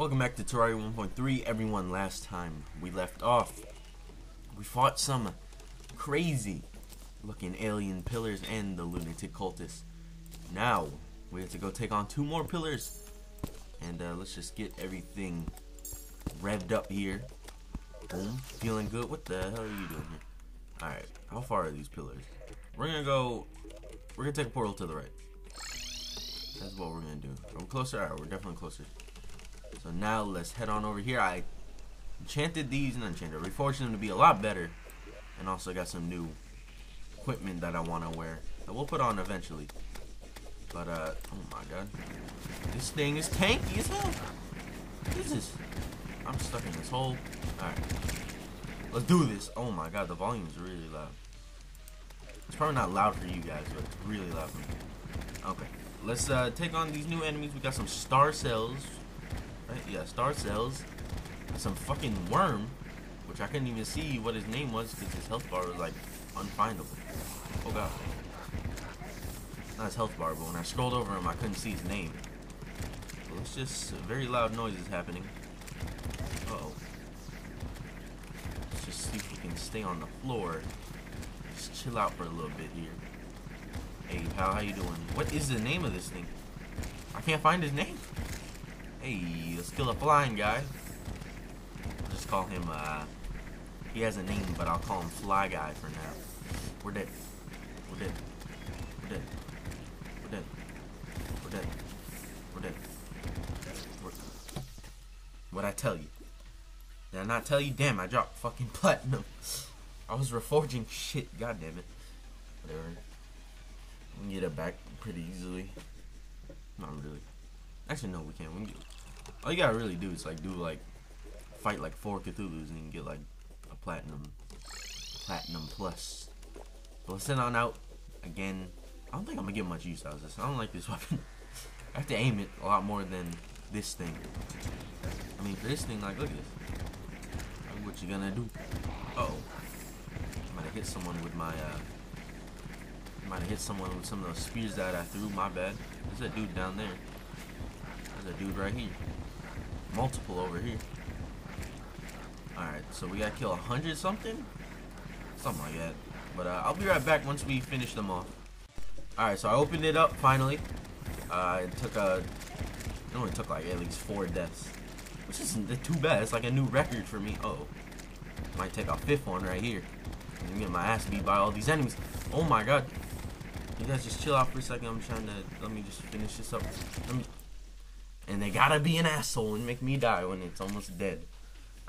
Welcome back to Terraria 1.3. Everyone, last time we left off, we fought some crazy looking alien pillars and the lunatic cultists. Now, we have to go take on two more pillars. And uh, let's just get everything revved up here. Boom. Feeling good. What the hell are you doing here? Alright, how far are these pillars? We're gonna go, we're gonna take a portal to the right. That's what we're gonna do. Are we closer? Alright, we're definitely closer. So now let's head on over here. I enchanted these and enchanted, reforged them to be a lot better. And also got some new equipment that I want to wear. That we'll put on eventually. But, uh, oh my god. This thing is tanky as hell. What is this? I'm stuck in this hole. Alright. Let's do this. Oh my god, the volume is really loud. It's probably not loud for you guys, but it's really loud for me. Okay. Let's uh, take on these new enemies. We got some star cells. Right? Yeah, star cells. Some fucking worm, which I couldn't even see what his name was because his health bar was like unfindable. Oh god. Not his health bar, but when I scrolled over him, I couldn't see his name. So it's just very loud noises happening. Uh oh. Let's just see if we can stay on the floor. Just chill out for a little bit here. Hey, pal, how you doing? What is the name of this thing? I can't find his name. Hey, let's kill a flying guy. I'll just call him, uh, he has a name, but I'll call him Fly Guy for now. We're dead. We're dead. We're dead. We're dead. We're dead. We're dead. We're... What'd I tell you? Did I not tell you? Damn, I dropped fucking platinum. I was reforging shit. God damn it. Whatever. We can get it back pretty easily. Not really. Actually, no, we can't. We can get, all you gotta really do is like do like fight like four Cthulhu's and you get like a platinum, platinum plus. So let's send on out again. I don't think I'm gonna get much use out of this. I don't like this weapon. I have to aim it a lot more than this thing. I mean, for this thing, like, look at this. Look what you gonna do? Uh oh. I might have hit someone with my, uh, might have hit someone with some of those spears that I threw. My bad. There's a dude down there. There's a dude right here. Multiple over here. Alright, so we gotta kill a hundred something? Something like that. But uh, I'll be right back once we finish them off. Alright, so I opened it up finally. Uh, it took a... It only took like at least four deaths. Which isn't too bad. It's like a new record for me. Uh oh. Might take a fifth one right here. I'm get my ass beat by all these enemies. Oh my god. You guys just chill out for a second. I'm trying to... Let me just finish this up. Let me... And they gotta be an asshole and make me die when it's almost dead.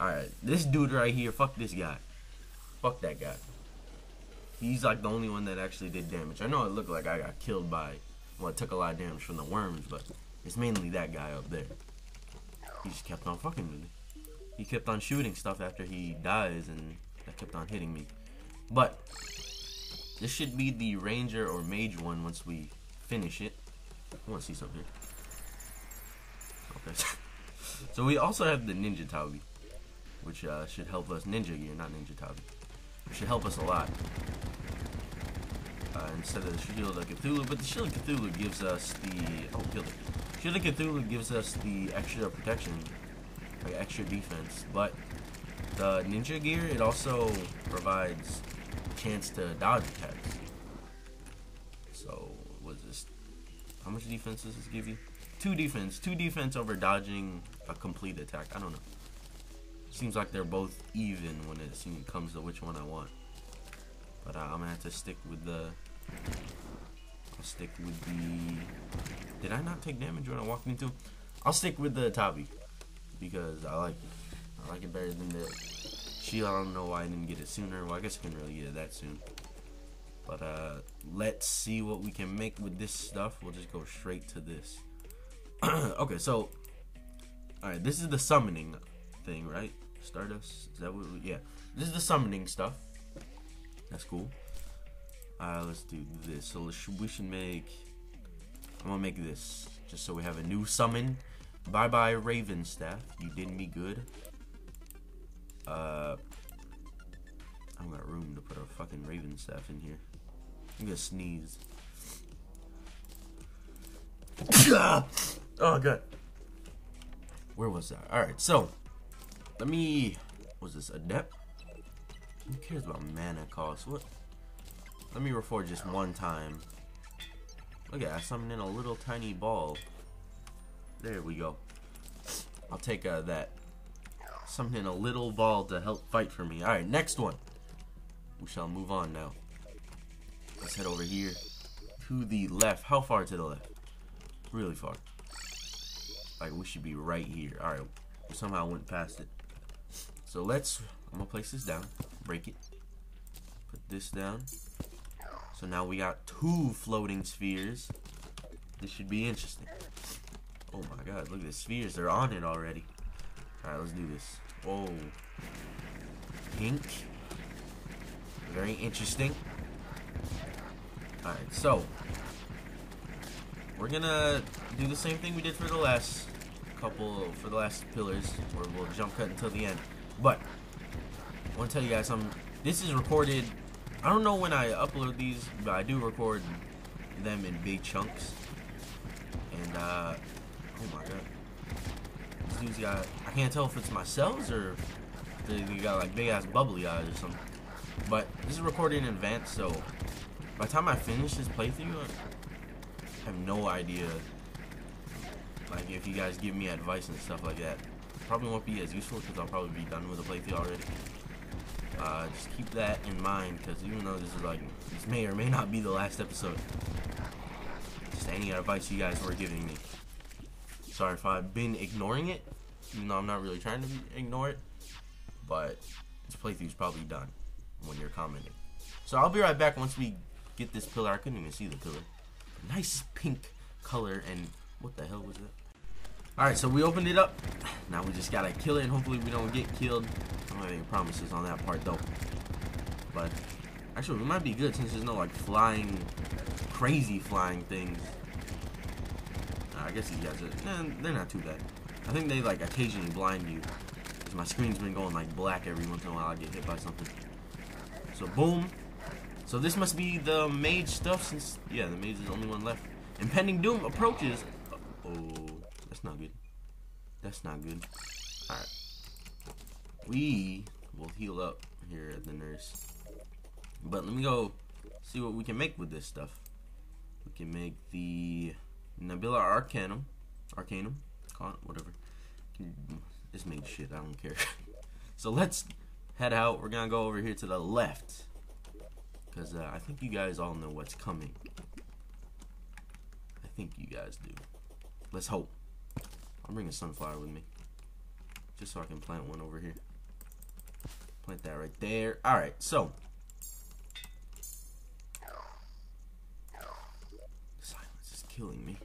Alright, this dude right here, fuck this guy. Fuck that guy. He's like the only one that actually did damage. I know it looked like I got killed by, well, it took a lot of damage from the worms, but it's mainly that guy up there. He just kept on fucking me. He kept on shooting stuff after he dies, and that kept on hitting me. But, this should be the ranger or mage one once we finish it. I want to see something here. So we also have the ninja tabi which uh, should help us. Ninja gear, not ninja tabi. Should help us a lot. Uh, instead of the Shield of Cthulhu, but the Shield of Cthulhu gives us the oh, it. Shield of Cthulhu gives us the extra protection, like extra defense. But the ninja gear, it also provides chance to dodge attacks. So, what's this? How much defense does this give you? Two defense, two defense over dodging a complete attack. I don't know. Seems like they're both even when it comes to which one I want. But uh, I'm gonna have to stick with the. I'll stick with the. Did I not take damage when I walked into? I'll stick with the Tabi because I like it. I like it better than the shield. I don't know why I didn't get it sooner. Well, I guess I couldn't really get it that soon. But uh, let's see what we can make with this stuff. We'll just go straight to this. okay, so all right, this is the summoning thing, right? Stardust? Is that what? We, yeah, this is the summoning stuff. That's cool. Uh, let's do this. So let's, we should make. I'm gonna make this just so we have a new summon. Bye bye Raven Staff. You did me good. Uh, I don't got room to put a fucking Raven Staff in here. I'm gonna sneeze. oh good. where was that? Alright, so let me was this adept? Who cares about mana cost? What let me reforge just one time. Look at that, in a little tiny ball. There we go. I'll take uh, that. Summoning a little ball to help fight for me. Alright, next one. We shall move on now. Let's head over here to the left. How far to the left? Really far. Like, we should be right here. Alright, we somehow went past it. So let's, I'm gonna place this down. Break it. Put this down. So now we got two floating spheres. This should be interesting. Oh my god, look at the spheres. They're on it already. Alright, let's do this. Whoa. Pink. Very interesting. Alright, so. We're gonna do the same thing we did for the last couple, for the last pillars, where we'll jump cut until the end. But, I want to tell you guys something. This is recorded, I don't know when I upload these, but I do record them in big chunks. And, uh, oh my god. This dude's got, I can't tell if it's my cells or they got like big ass bubbly eyes or something. But this is recorded in advance, so by the time I finish this playthrough, I have no idea. Like if you guys give me advice and stuff like that, probably won't be as useful because I'll probably be done with the playthrough already. Uh, just keep that in mind because even though this is like this may or may not be the last episode, just any advice you guys were giving me. Sorry if I've been ignoring it, even though I'm not really trying to ignore it. But this playthrough is probably done when you're commenting. So I'll be right back once we get this pillar. I couldn't even see the pillar. Nice pink color and what the hell was that? Alright, so we opened it up. Now we just gotta kill it and hopefully we don't get killed. I don't have any promises on that part though. But actually we might be good since there's no like flying crazy flying things. I guess these guys are eh, they're not too bad. I think they like occasionally blind you. Cause my screen's been going like black every once in a while I get hit by something. So boom. So this must be the mage stuff since yeah, the mage is the only one left. Impending doom approaches. Oh, that's not good. That's not good. Alright. We will heal up here at the nurse. But let me go see what we can make with this stuff. We can make the Nebula Arcanum. Arcanum? Whatever. This made shit. I don't care. so let's head out. We're going to go over here to the left. Because uh, I think you guys all know what's coming. I think you guys do. Let's hope. I'll bring a sunflower with me. Just so I can plant one over here. Plant that right there. Alright, so. Silence is killing me.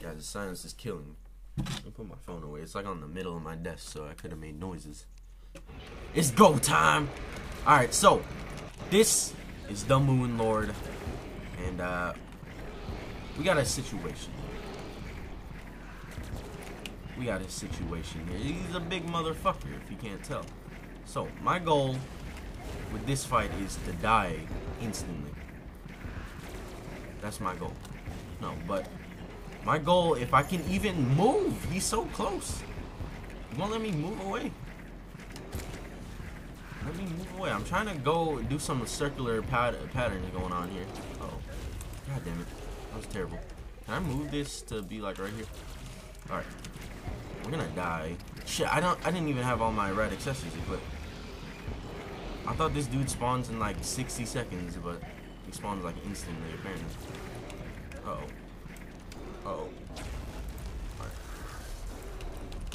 Guys, the silence is killing me. Let put my phone away. It's like on the middle of my desk, so I could have made noises. It's go time! Alright, so. This is the Moon Lord. And, uh. We got a situation. We got a situation here. He's a big motherfucker, if you can't tell. So, my goal with this fight is to die instantly. That's my goal. No, but my goal, if I can even move, he's so close. He won't let me move away. Let me move away. I'm trying to go do some circular pat patterns going on here. Uh oh. God damn it. That was terrible. Can I move this to be like right here? Alright. We're gonna die. Shit, I don't I didn't even have all my red accessories equipped. I thought this dude spawns in like 60 seconds, but he spawns like instantly apparently. Uh oh. Uh oh. Alright.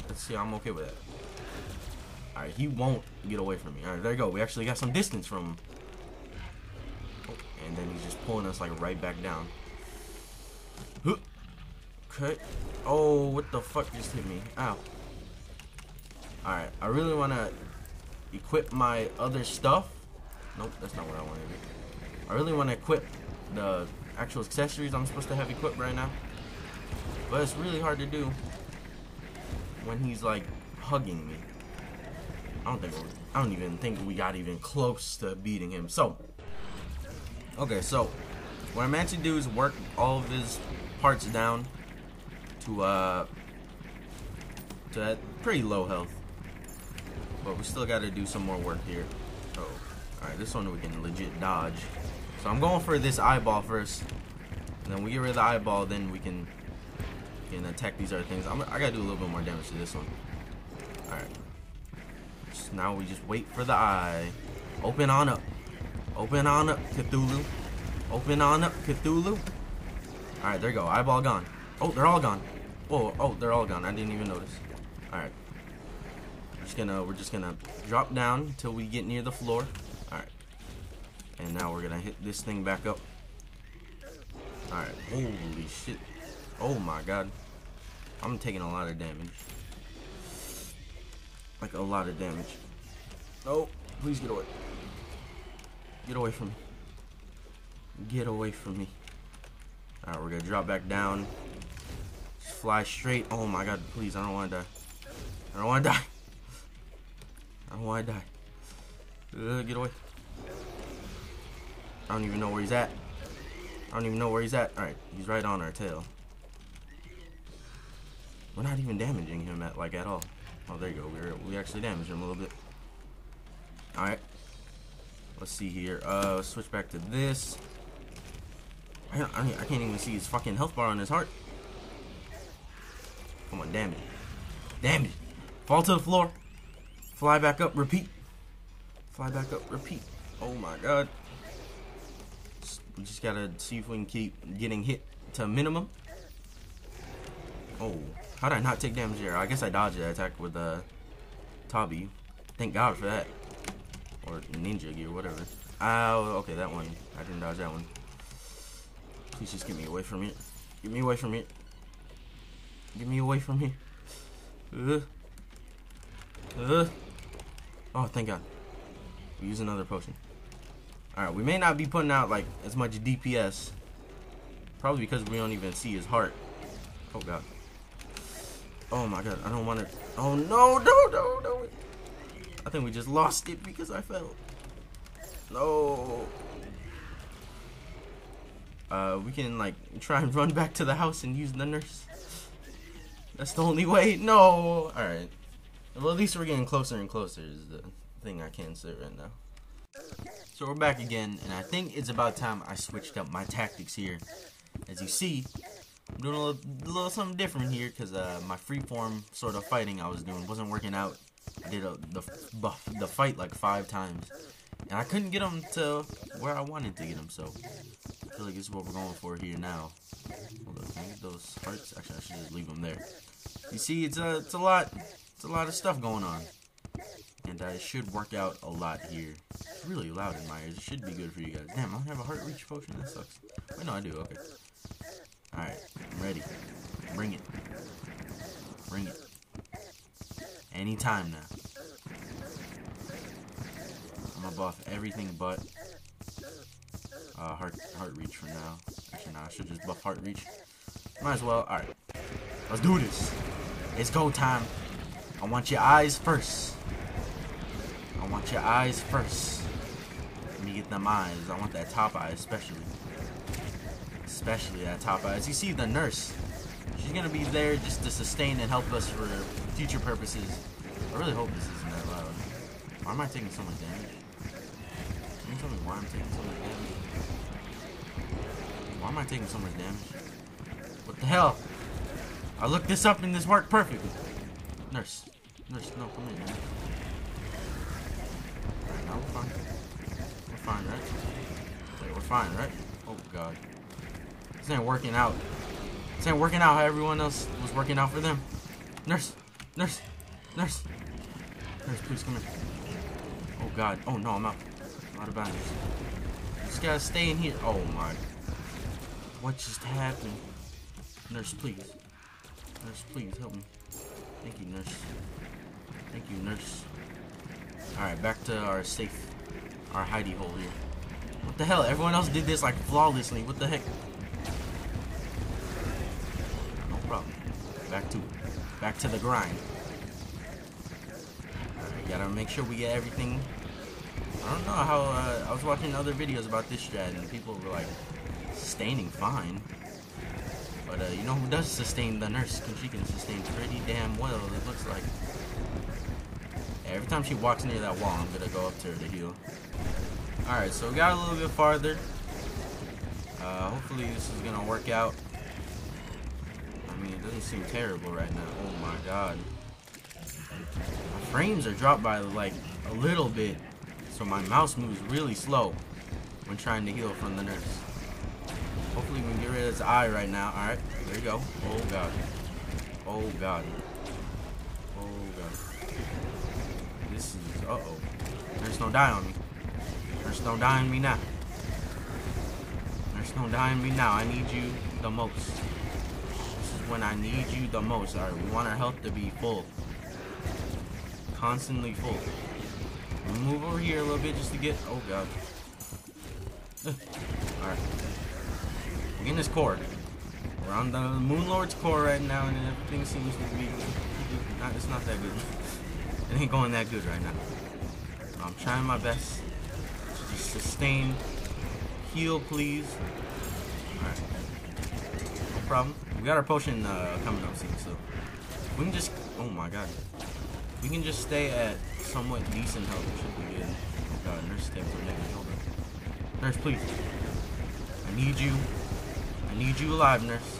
Let's see, I'm okay with that. Alright, he won't get away from me. Alright, there you go. We actually got some distance from him. Oh, and then he's just pulling us like right back down. Okay. Oh, what the fuck just hit me? Ow. Alright, I really want to equip my other stuff. Nope, that's not what I want to do. I really want to equip the actual accessories I'm supposed to have equipped right now. But it's really hard to do when he's like hugging me. I don't think I don't even think we got even close to beating him. So, okay, so what I'm meant to do is work all of his parts down to uh to pretty low health. But we still got to do some more work here. Oh, alright, this one we can legit dodge. So I'm going for this eyeball first. And then we get rid of the eyeball, then we can, can attack these other things. I'm, I gotta do a little bit more damage to this one. Alright. Now we just wait for the eye. Open on up. Open on up, Cthulhu. Open on up, Cthulhu. Alright, there you go. Eyeball gone. Oh, they're all gone. Oh, oh, they're all gone. I didn't even notice. Alright. Just gonna we're just gonna drop down until we get near the floor. Alright. And now we're gonna hit this thing back up. Alright. Holy shit. Oh my god. I'm taking a lot of damage. Like a lot of damage. Oh, please get away. Get away from me. Get away from me. Alright, we're gonna drop back down. Fly straight. Oh my god, please, I don't wanna die. I don't wanna die. I don't wanna die. Uh, get away. I don't even know where he's at. I don't even know where he's at. Alright, he's right on our tail. We're not even damaging him at like at all. Oh, there you go. We're, we actually damaged him a little bit. Alright. Let's see here. Uh, switch back to this. I, I, I can't even see his fucking health bar on his heart. Come on, damn it. Damn it. Fall to the floor. Fly back up, repeat. Fly back up, repeat. Oh my god. We just gotta see if we can keep getting hit to minimum. Oh, how did I not take damage there? I guess I dodged that attack with uh, Tabi. Thank God for that. Or Ninja Gear, whatever. Oh, okay, that one. I didn't dodge that one. Please just get me away from here. Get me away from here. Get me away from here. Uh. Uh. Oh, thank God. We use another potion. Alright, we may not be putting out, like, as much DPS. Probably because we don't even see his heart. Oh, God. Oh, my God. I don't want to... Oh, no, no, no, no. I think we just lost it because I fell. No. Uh, we can like try and run back to the house and use the nurse. That's the only way. No. All right. Well, at least we're getting closer and closer. Is the thing I can't say right now. So we're back again, and I think it's about time I switched up my tactics here. As you see, I'm doing a little, a little something different here because uh, my freeform sort of fighting I was doing wasn't working out. I did a, the the fight like five times, and I couldn't get him to where I wanted to get him. So I feel like this is what we're going for here now. Hold up, can I get those hearts? Actually, I should just leave them there. You see, it's a it's a lot it's a lot of stuff going on, and I should work out a lot here. It's really loud in my ears. It should be good for you guys. Damn, I don't have a heart reach potion. That sucks. Wait, no, I do. Okay. All right, I'm ready. Bring it. Bring it. Anytime now. I'm gonna buff everything but uh, heart heart reach for now. Actually, no, I should just buff heart reach. Might as well. All right, let's do this. It's go time. I want your eyes first. I want your eyes first. Let me get them eyes. I want that top eye especially. Especially that top eye. As you see, the nurse. She's gonna be there just to sustain and help us for future purposes. I really hope this isn't that loud. Why am I taking so much damage? Why I'm taking so much damage? Why am I taking so much damage? What the hell? I looked this up and this worked perfectly. Nurse. Nurse, no, come in, man. Alright, now we're fine. We're fine, right? Wait, we're fine, right? Oh, God. This ain't working out. This ain't working out how everyone else was working out for them. Nurse! Nurse! Nurse! Nurse, please come in. Oh, God. Oh, no, I'm out. Out of bounds. Just gotta stay in here. Oh, my. What just happened? Nurse, please. Nurse, please help me. Thank you, nurse. Thank you, nurse. Alright, back to our safe, our hidey hole here. What the hell? Everyone else did this like flawlessly. What the heck? No problem. Back to. Back to the grind. Alright, gotta make sure we get everything. I don't know how, uh, I was watching other videos about this strat and people were like, sustaining fine. But uh, you know who does sustain the nurse? Cause she can sustain pretty damn well. It looks like. every time she walks near that wall, I'm gonna go up to her to heal. All right, so we got a little bit farther. Uh, hopefully this is gonna work out. I mean, it doesn't seem terrible right now. Oh my god. My frames are dropped by like a little bit, so my mouse moves really slow when trying to heal from the nurse. Hopefully we can get rid of his eye right now. Alright, there you go. Oh god. Oh god. Oh god. This is uh oh. Nurse don't die on me. Nurse don't die on me now. Nurse don't die on me now. I need you the most. This is when I need you the most. Alright, we want our health to be full. Constantly full. Move over here a little bit just to get oh god. Alright. We're in this core. We're on the Moon Lord's core right now, and everything seems to be. Not, it's not that good. it ain't going that good right now. I'm trying my best to just sustain. Heal, please. Alright. No problem. We got our potion uh, coming up soon, so. We can just. Oh my god. We can just stay at somewhat decent health. It should be good. Oh god, nurse takes are negative. Hold. Nurse, please. I need you. I need you alive, nurse.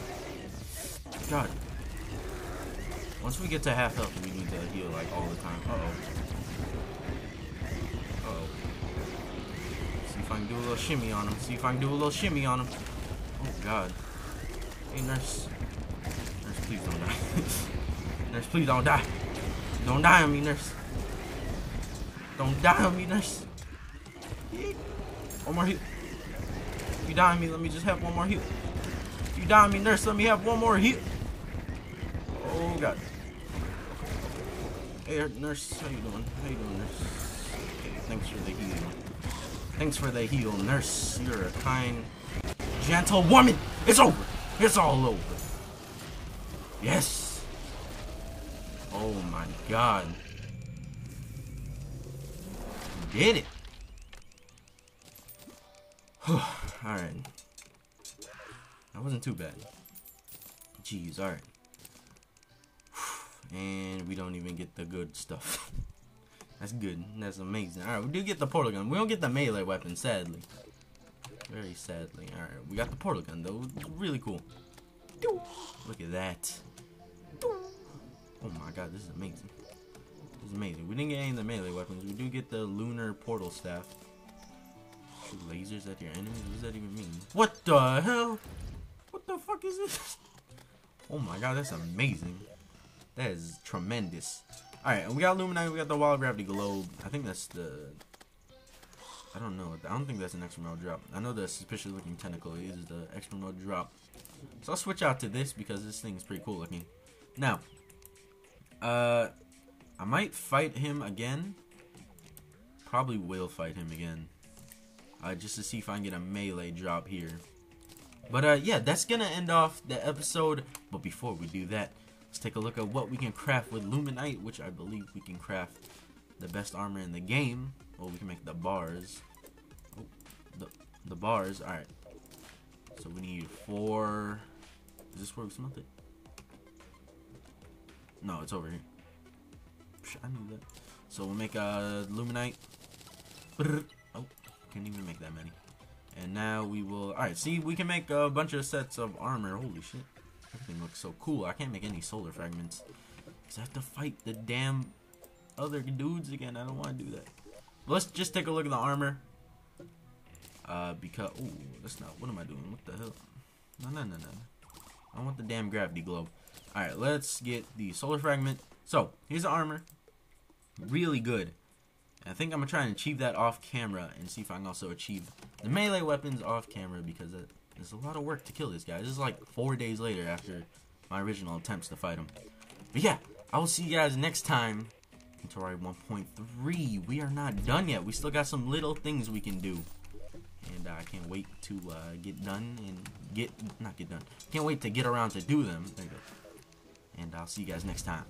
God. Once we get to half health, we need to heal like all the time. Uh oh. Uh oh. See if I can do a little shimmy on him. See if I can do a little shimmy on him. Oh God. Hey nurse. Nurse, please don't die. nurse, please don't die. Don't die on me, nurse. Don't die on me, nurse. One more heal. You die on me, let me just have one more heal you die on me, nurse. Let me have one more heal. Oh, God. Hey, nurse. How you doing? How you doing, nurse? Okay, thanks for the heal. Thanks for the heal, nurse. You're a kind, gentle woman. It's over. It's all over. Yes. Oh, my God. Did it. Alright. That wasn't too bad. Jeez, alright. And we don't even get the good stuff. That's good. That's amazing. Alright, we do get the portal gun. We don't get the melee weapon, sadly. Very sadly. Alright, we got the portal gun, though. Really cool. Look at that. Oh my god, this is amazing. Is amazing. We didn't get any of the melee weapons. We do get the lunar portal staff. Shoot lasers at your enemies? What does that even mean? What the hell? What the fuck is this? Oh my god, that's amazing. That is tremendous. Alright, we got Illuminati, we got the of Gravity Globe. I think that's the... I don't know. I don't think that's an expert mode drop. I know the suspicious looking tentacle is the expert mode drop. So I'll switch out to this because this thing is pretty cool looking. Now, uh, I might fight him again. Probably will fight him again. Uh, just to see if I can get a melee drop here. But uh, yeah, that's gonna end off the episode. But before we do that, let's take a look at what we can craft with Luminite, which I believe we can craft the best armor in the game. Well, we can make the bars. Oh, the the bars. All right. So we need four. Is this where we smelt it? No, it's over here. I knew that. So we'll make a Luminite. Oh, can't even make that many. And now we will... Alright, see, we can make a bunch of sets of armor. Holy shit. Everything looks so cool. I can't make any solar fragments. Because I have to fight the damn other dudes again. I don't want to do that. Let's just take a look at the armor. Uh, because... Oh, that's not... What am I doing? What the hell? No, no, no, no. I want the damn gravity globe. Alright, let's get the solar fragment. So, here's the armor. Really good. I think I'm gonna try and achieve that off camera and see if I can also achieve the melee weapons off camera because it, it's a lot of work to kill this guy. This is like four days later after my original attempts to fight him. But yeah, I will see you guys next time. Terraria 1.3. We are not done yet. We still got some little things we can do. And I can't wait to uh, get done and get, not get done. Can't wait to get around to do them. And I'll see you guys next time.